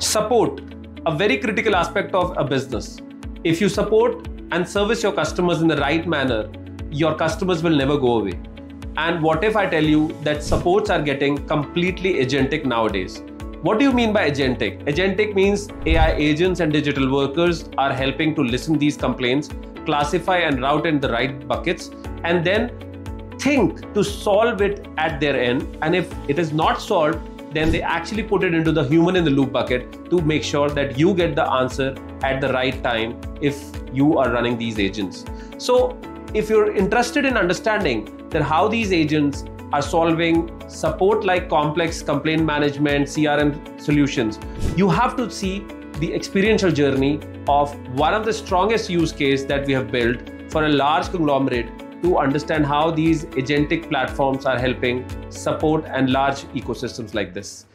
Support, a very critical aspect of a business. If you support and service your customers in the right manner, your customers will never go away. And what if I tell you that supports are getting completely agentic nowadays? What do you mean by agentic? Agentic means AI agents and digital workers are helping to listen these complaints, classify and route in the right buckets, and then think to solve it at their end. And if it is not solved, then they actually put it into the human in the loop bucket to make sure that you get the answer at the right time if you are running these agents. So, if you're interested in understanding that how these agents are solving support like complex complaint management, CRM solutions, you have to see the experiential journey of one of the strongest use case that we have built for a large conglomerate to understand how these agentic platforms are helping support and large ecosystems like this.